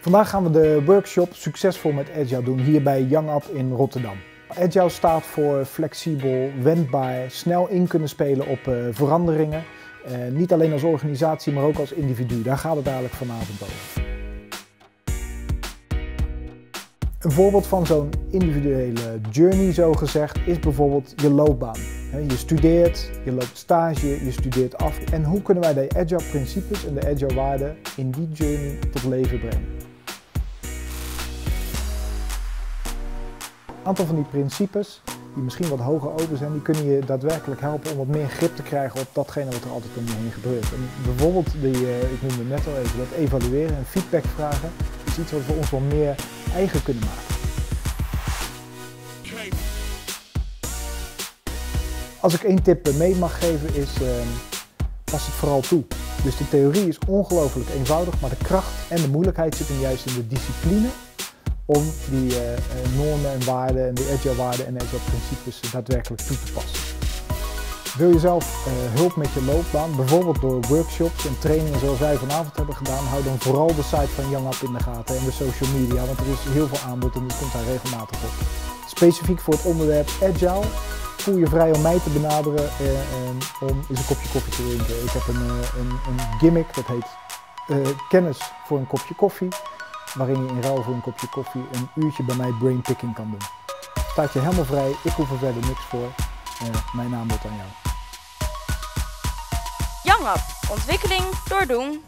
Vandaag gaan we de workshop Succesvol met Agile doen hier bij Young Up in Rotterdam. Agile staat voor flexibel, wendbaar, snel in kunnen spelen op uh, veranderingen. Uh, niet alleen als organisatie, maar ook als individu. Daar gaat het eigenlijk vanavond over. Een voorbeeld van zo'n individuele journey, zo gezegd, is bijvoorbeeld je loopbaan. Je studeert, je loopt stage, je studeert af. En hoe kunnen wij de agile principes en de agile waarden in die journey tot leven brengen? Aantal van die principes, die misschien wat hoger open zijn, die kunnen je daadwerkelijk helpen om wat meer grip te krijgen op datgene wat er altijd om je heen gebeurt. En bijvoorbeeld, die, uh, ik noemde het net al even, dat evalueren en feedback vragen, is iets wat we ons wel meer eigen kunnen maken. Als ik één tip mee mag geven is, uh, pas het vooral toe. Dus de theorie is ongelooflijk eenvoudig, maar de kracht en de moeilijkheid zitten juist in de discipline om die uh, normen en waarden en die agile waarden en agile principes daadwerkelijk toe te passen. Wil je zelf uh, hulp met je loopbaan, bijvoorbeeld door workshops en trainingen zoals wij vanavond hebben gedaan, hou dan vooral de site van Up in de gaten en de social media, want er is heel veel aanbod en dat komt daar regelmatig op. Specifiek voor het onderwerp agile voel je vrij om mij te benaderen uh, om eens een kopje koffie te drinken. Ik heb een, een, een gimmick, dat heet kennis voor een kopje koffie waarin je in ruil voor een kopje koffie een uurtje bij mij brainpicking kan doen. Staat je helemaal vrij, ik hoef er verder niks voor. Uh, mijn naam wordt aan jou. Young Up, ontwikkeling door doen.